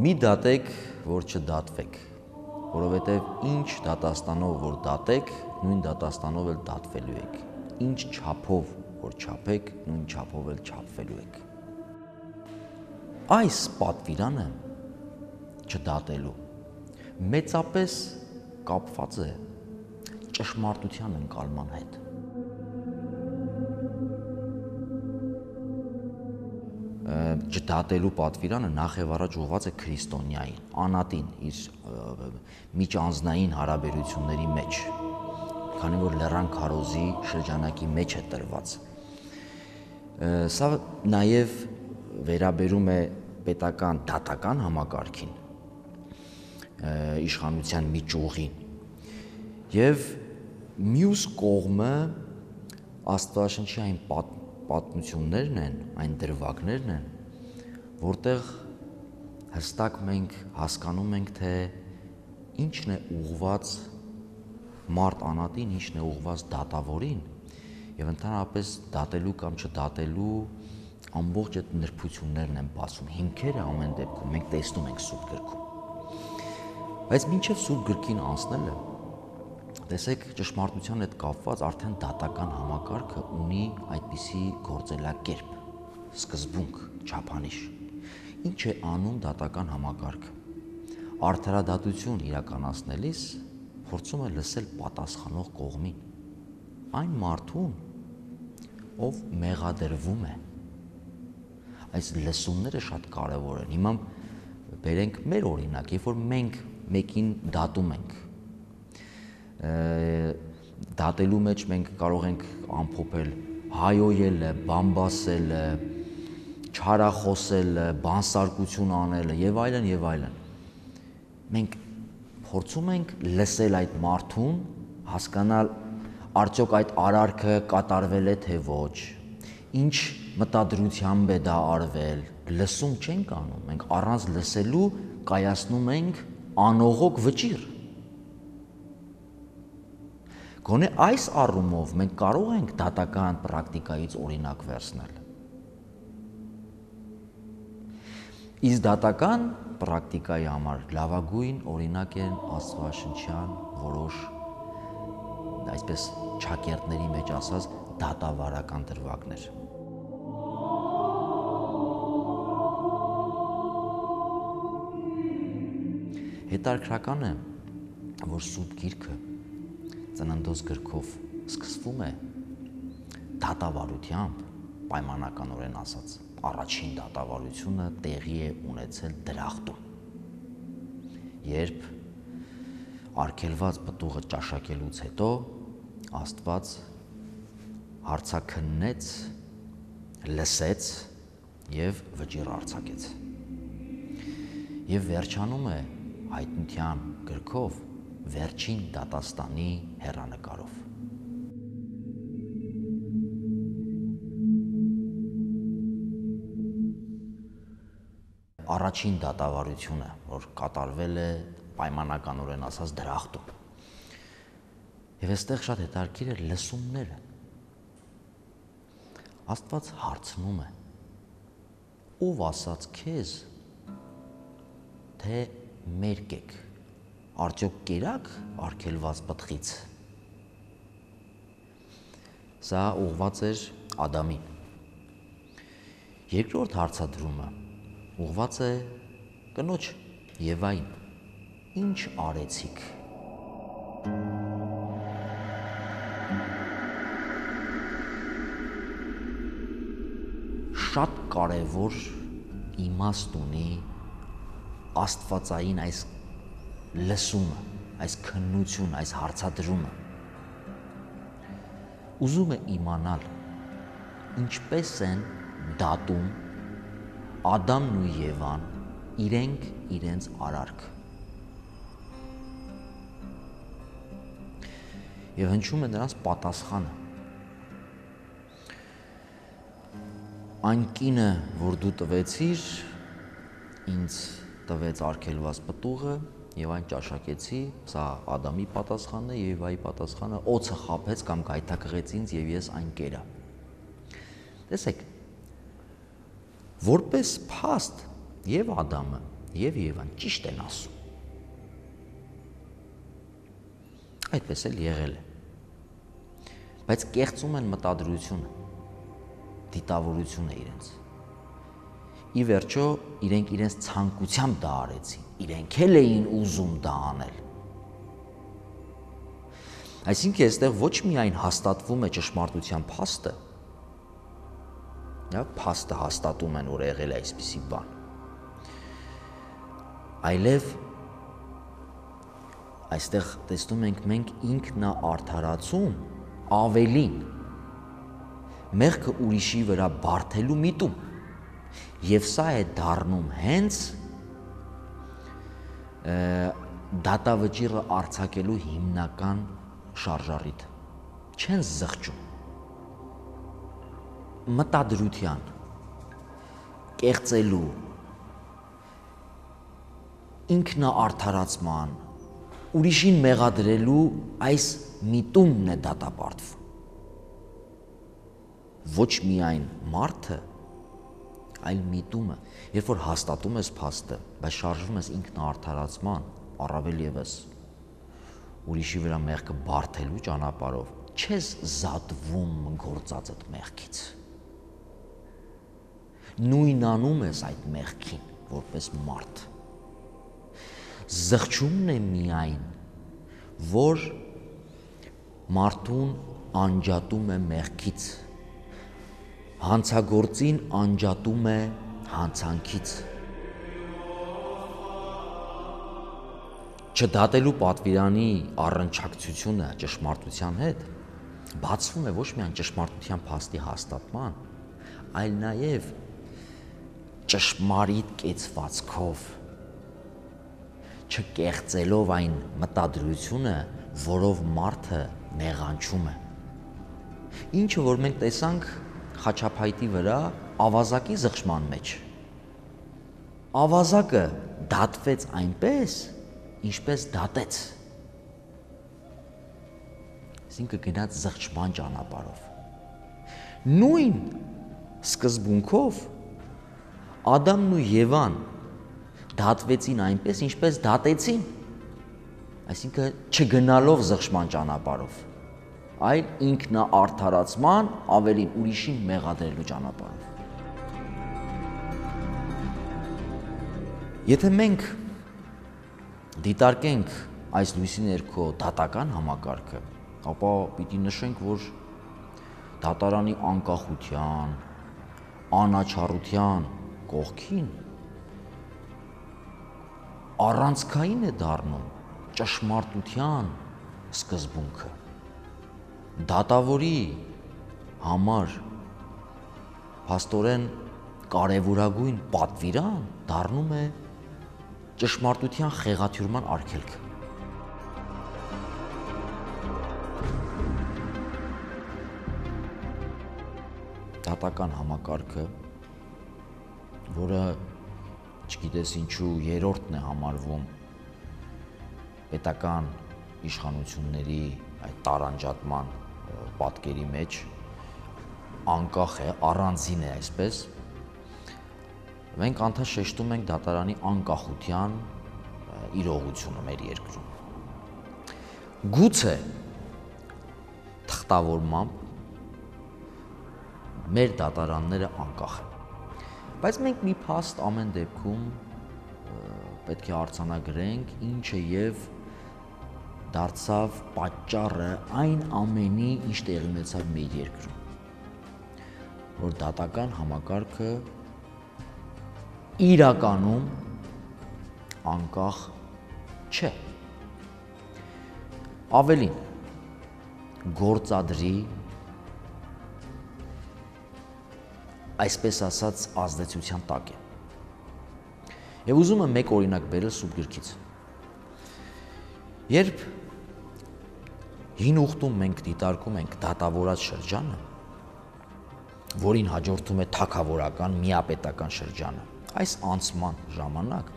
Մի դատեք, որ չդատվեք, որովհետև ինչ դատաստանով որ դատեք, նույն դատաստանով էլ դատվելու եք։ Ինչ չափով որ չափեք, նույն չափով էլ չափվելու եք։ Այս պատվիրանը չդատելու մեծապես կապված է ճշմարտության ընկալման հետ։ Ջդատելու պատվիրանը նախ եւ առաջ ուղված է քրիստոնյային, անատին իր միջանձնային հարաբերությունների մեջ, քանի որ լեռան քարոզի շրջանակի մեջ է տրված։ Սա նաև վերաբերում է պետական դատական համակարգին, իշխանության միջուղին եւ մյուս կողմը աստվածաշնչի այն պատ, պատմություններն են, այն դրվագներն են, որտեղ հստակ մենք հասկանում ենք, թե ինչն է ուղված մարդ անատին, ինչն է ուղված դատավորին եւ ընդհանրապես դատելու կամ չդատելու ամբողջ այդ նրբություններն են բացում։ Հիմքերը ամեն դեպքում մենք տեսնում ենք սուրբ գրքում։ Բայց մինչև սուրբ գրքին անցնելը տեսեք ճշմարտության հետ կապված արդեն դատական համակարգը ունի այդպիսի գործելակերպ, սկզբունք, չափանիշ։ Ինչ է անում դատական համակարգը։ Արդարադատություն իրականացնելիս փորձում է լսել պատասխանող կողմին։ Այն մարդուն, ով մեղադրվում է։ Այս լսումները շատ կարևոր են։ Հիմա բերենք մեր օրինակ, երբ որ մենք մեկին դատում ենք, դատելու մեջ մենք կարող ենք ամփոփել հայոյելը, բամբասելը, չարախոսելը, բանսարկություն անելը եւ այլն եւ այլն։ Մենք փորձում ենք լսել այդ մարդուն, հասկանալ արդյոք այդ արարքը կատարվել է թե ոչ, ինչ մտադրությամբ է դա արվել, լսում չենք անում, մենք առանց լսելու կայացնում ենք անողոք վճիր Գոնե այս առումով մենք կարող ենք դատական պրակտիկայից օրինակ վերցնել։ Իսկ դատական պրակտիկայի համար լավագույն օրինակ են Աստվածաշնչյան որոշ այսպես ճակերտների մեջ ասած դատավարական դրվագներ։ Հետարքրական է, որ սուրբ գիրքը ծննդոց գրքով սկսվում է դատավարությամբ, պայմանականորեն ասած, առաջին դատավարությունը տեղի է ունեցել դրախտում։ Երբ արգելված պտուղը ճաշակելուց հետո Աստված հարցակնեց, լսեց եւ վճիռ արձակեց։ Եվ վերջանում է հայտնության գրքով վերջին դատաստանի հերանեկարով։ Առաջին դատավարությունը, որ կատարվել է պայմանականորեն ասած դրախտում։ Եվ այստեղ շատ հետաքրքիր է լսումները։ Աստված հարցնում է. Ով ասաց քեզ, թե մերկ եք արդյոք կերակ արգելված պտղից։ Սա ուղված էր Ադամին։ Երկրորդ հարցադրումը ուղված է կնոջ Եվային։ Ինչ արեցիք։ Շատ կարևոր իմաստ ունի աստվածային այս լսումը, այս քննությունը, այս հարցադրումը ուզում է իմանալ ինչպես են դատում Ադամն ու Եվան իրենք իրենց արարք եւ հնչում է նրանց պատասխանը այն կինը որ դու տվեցիր ինձ տվեց արգելված պտուղը եւ այն ճաշակեցի, սա Ադամի պատասխանն է եւ Եվայի պատասխանը օծը խափեց կամ գայթակղեց ինձ եւ ես այն կերա։ Տեսեք, որպես փաստ եւ Ադամը եւ Եվան ճիշտ են ասում։ Այդպես էլ եղել է։ Բայց կեղծում են մտադրությունը, դիտավորությունը իրենց։ Ի վերջո իրենք իրենց ցանկությամբ դա արեցին։ Իրենք էլ էին ուզում դա անել։ Այսինքն այստեղ ոչ միայն հաստատվում է ճշմարտության փաստը, դա փաստը հաստատում են, որ եղել է այսպիսի բան, այլև այստեղ տեսնում ենք մենք ինքնաարթարացում ավելին մեղքը ուրիշի վրա բարթելու միտում եւ սա է դառնում հենց դատավճիռը արցակելու հիմնական շարժառիթ չեն զղջում մտադրության կեղծելու ինքնաարթարացման ուրիշին մեղադրելու այս միտումն է դատապարտվում ոչ միայն մարդը այլ միտումը երբ որ հաստատում ես փաստը բայց շարժվում ես ինքնաարթարացման առավել եւս ուրիշի վրա մեղքը բարթելու ճանապարհով չես զատվում գործած այդ մեղքից նույնանում ես այդ մեղքին որպես մարդ զղջումն է միայն, որ մարդուն անջատում է մեղքից, հանցագործին անջատում է հանցանքից։ Չդատելու պատվիրանի առնչակցությունը ճշմարտության հետ բացվում է ոչ միայն ճշմարտության փաստի հաստատման, այլ նաև ճշմարիտ կեցվածքով չկեղծելով այն մտադրությունը, որով մարդը մեղանչում է։ Ինչը որ մենք տեսանք խաչապայտի վրա ավազակի զղջման մեջ։ Ավազակը դատվեց այնպես, ինչպես դատեց։ Այսինքն գնաց զղջման ճանապարհով։ Նույն սկզբունքով Ադամն ու Եվան դատվեցին այնպես, ինչպես դատեցին։ Այսինքն չգնալով զղջման ճանապարհով, այլ ինքնաարթարացման, ավելին ուրիշին մեղադրելու ճանապարհով։ Եթե մենք դիտարկենք այս լույսի ներքո դատական համակարգը, ապա պիտի նշենք, որ դատարանի անկախության, անաչառության կողքին առանցքային է դառնում ճշմարտության սկզբունքը դատավորի համար փաստորեն կարևորագույն պատվիրան դառնում է ճշմարտության խեղաթյուրման արգելքը դատական համակարգը որը չգիտես ինչու երրորդն է համարվում պետական իշխանությունների այդ տարանջատման պատկերի մեջ անկախ է, առանձին է այսպես։ Մենք անդաշեշտում ենք դատարանի անկախության իրողությունը մեր երկրում։ Գուցե թղթավորմամբ մեր դատարանները անկախ են Բայց մենք մի փաստ ամեն դեպքում պետք է արցանագրենք, ինչը եւ դարձավ պատճառը այն ամենի, ինչ տեղի ունեցավ մեր երկրում։ Որ դատական համակարգը իրականում անկախ չէ։ Ավելին գործադրի այսպես ասած ազդեցության տակ է։ Եվ ուզում եմ մեկ օրինակ բերել սուբ գրքից։ Երբ հին ուխտում մենք դիտարկում ենք դատավորած շրջանը, որին հաջորդում է թակավորական միապետական շրջանը, այս անցման ժամանակ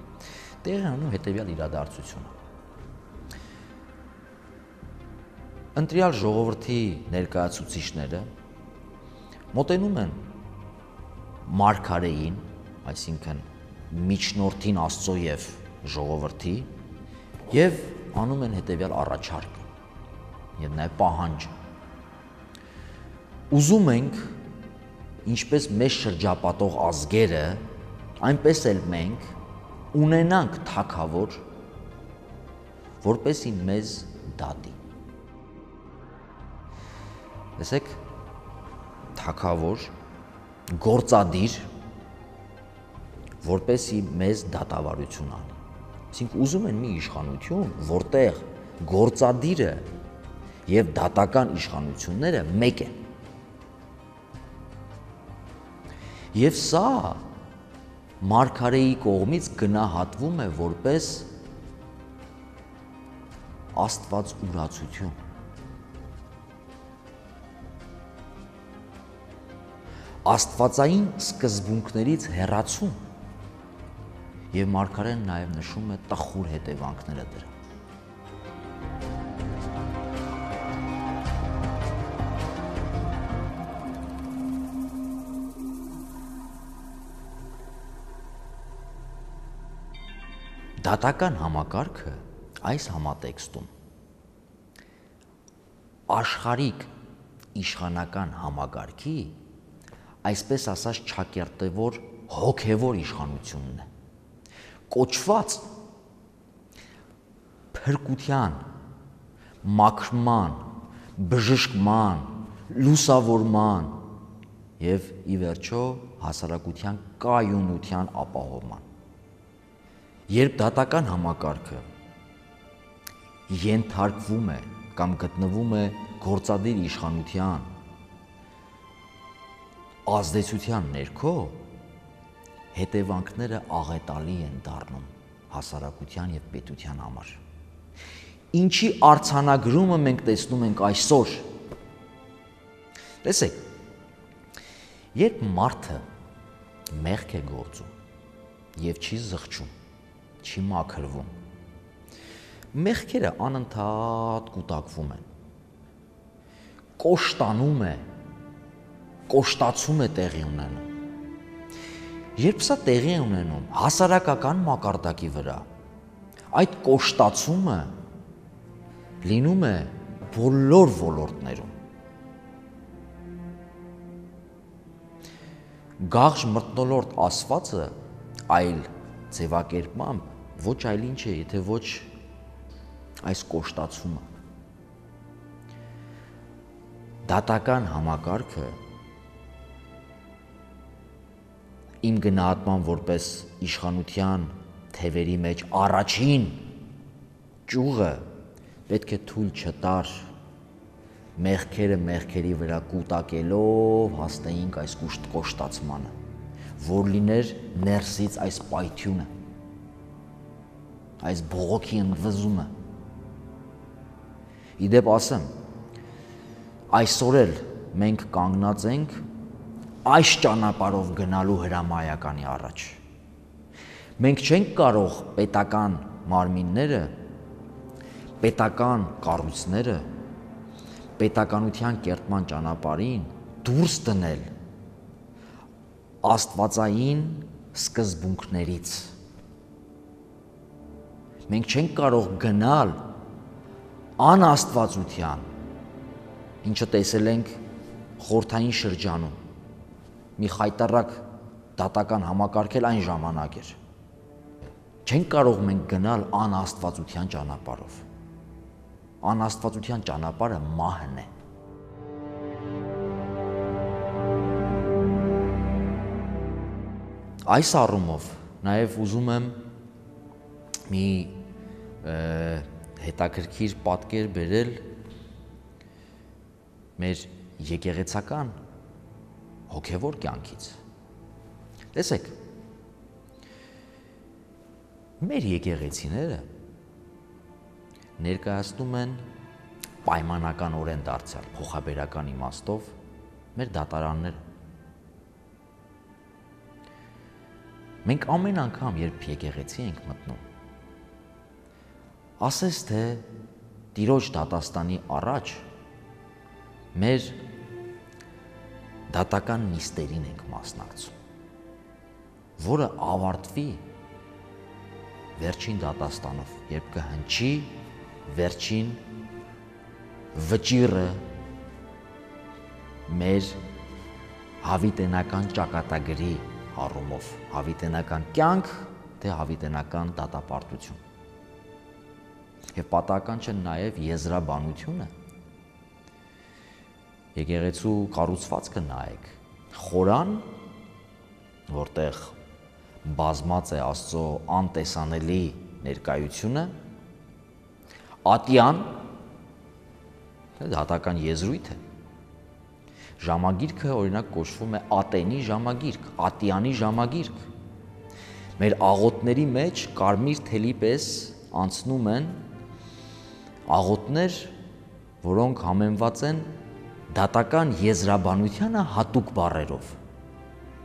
տեղի ունենում հետևյալ իրադարձությունը։ Ընտրյալ ժողովրդի ներկայացուցիչները մոտենում են մարգարեին, այսինքն միջնորդին Աստծո եւ ժողովրդի եւ անում են հետեւյալ առաջարկը եւ նաեւ պահանջ ուզում ենք ինչպես մեզ շրջապատող ազգերը այնպես էլ մենք ունենանք թակավոր որպեսի մեզ դատի Տեսեք, թակավոր գործադիր որպեսի մեզ դատավարություն անի։ Այսինքն ուզում են մի իշխանություն, որտեղ գործադիրը եւ դատական իշխանությունները մեկ են։ Եվ սա Մարգարեի կողմից գնահատվում է որպես Աստված ուրացություն։ աստվածային սկզբունքներից հեռացում եւ մարգարեն նաեւ նշում է տխուր հետևանքները դրա Դատական համակարգը այս համատեքստում աշխարհիկ իշխանական համագարքի այսպես ասած ճակերտևոր հոգևոր իշխանությունն է կոչված փրկության մաքրման բժշկման լուսավորման եւ ի վերջո հասարակության կայունության ապահովման երբ դատական համակարգը ենթարկվում է կամ գտնվում է գործադիր իշխանության ազդեցության ներքո հետևանքները աղետալի են դառնում հասարակության եւ պետության համար։ Ինչի արցանագրումը մենք տեսնում ենք այսօր։ Տեսեք, երբ մարդը մեղք է գործում եւ չի զղջում, չի մաքրվում, մեղքերը անընդհատ կուտակվում են։ Կոշտանում է կոշտացում է տեղի ունենում։ Երբ սա տեղի է ունենում հասարակական մակարդակի վրա, այդ կոշտացումը լինում է բոլոր ոլորտներում։ Գաղժ մտնոլորտ ասվածը այլ ձևակերպմամբ ոչ այլ ինչ է, եթե ոչ այս կոշտացումը։ Դատական համակարգը իմ գնահատման որպես իշխանության թևերի մեջ առաջին ճյուղը պետք է թույլ չտար մեղքերը մեղքերի վրա կուտակելով հասնեինք այս կոշտացմանը, որ լիներ ներսից այս պայթյունը, այս բողոքի ընդվզումը։ Իդեպ ասեմ, այսօր էլ մենք կանգնած ենք այս ճանապարով գնալու հրամայականի առաջ։ Մենք չենք կարող պետական մարմինները, պետական կառույցները պետականության կերտման ճանապարհին դուրս դնել աստվածային սկզբունքներից։ Մենք չենք կարող գնալ անաստվածության, ինչը տեսել ենք խորթային շրջանում մի խայտարակ դատական համակարգել այն ժամանակ էր։ Չենք կարող մենք գնալ անաստվածության ճանապարհով։ Անաստվածության ճանապարհը մահն է։ Այս առումով նաև ուզում եմ մի հետաքրքիր պատկեր բերել մեր եկեղեցական հոգևոր կյանքից։ Տեսեք, մեր եկեղեցիները ներկայացնում են պայմանականորեն դարձյալ փոխաբերական իմաստով մեր դատարանները։ Մենք ամեն անգամ, երբ եկեղեցի ենք մտնում, ասես թե Տիրոջ դատաստանի առաջ մեր դատական նիստերին ենք մասնակցում։ որը ավարտվի վերջին դատաստանով, երբ կհնչի վերջին վճիրը մեր հավիտենական ճակատագրի առումով, հավիտենական կյանք, թե հավիտենական դատապարտություն։ Եվ պատահական չէ նաև եզրաբանությունը։ Եկեղեցու կառուցվածքը նայեք։ Խորան, որտեղ բազմած է Աստծո անտեսանելի ներկայությունը, ատյան դատական եզրույթ է։ Ժամագիրքը օրինակ կոչվում է ատենի ժամագիրք, ատյանի ժամագիրք։ Մեր աղոտների մեջ կարմիր թելի պես անցնում են աղոտներ, որոնք համեմված են դատական եզրաբանությանը հատուկ բառերով։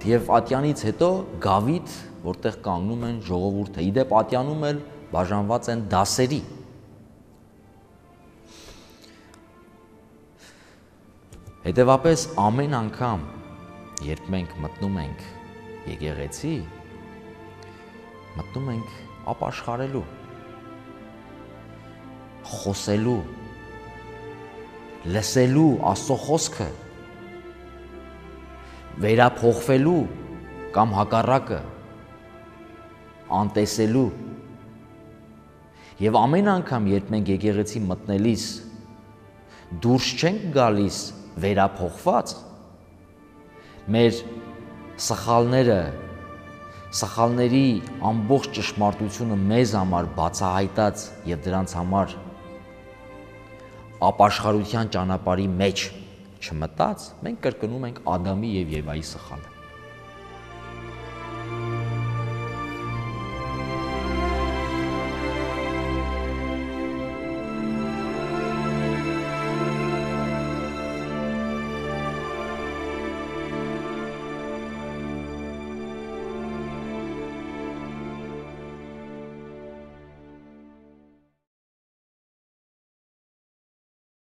Եվ ատյանից հետո գավիթ, որտեղ կանգնում են ժողովուրդը։ Իդեպ ատյանում էլ բաժանված են դասերի, Հետևապես ամեն անգամ, երբ մենք մտնում ենք եկեղեցի, մտնում ենք ապաշխարելու, խոսելու, լսելու Աստծո խոսքը, վերափոխվելու կամ հակառակը անտեսելու Եվ ամեն անգամ, երբ մենք եկեղեցի մտնելիս դուրս չենք գալիս վերափոխված մեր սխալները սխալների ամբողջ ճշմարտությունը մեզ համար բացահայտած եւ դրանց համար ապաշխարության ճանապարհի մեջ չմտած մենք կրկնում ենք Ադամի եւ Եվայի սխալը